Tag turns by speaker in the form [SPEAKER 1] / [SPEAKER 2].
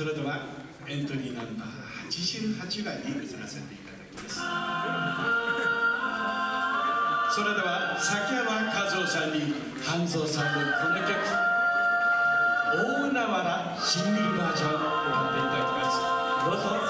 [SPEAKER 1] それではエントリーナンバー88番に移らせていただきます。それでは崎山和夫さんに半蔵さんのこの曲「大海原シングルバージョン」を歌っていただきます。どうぞ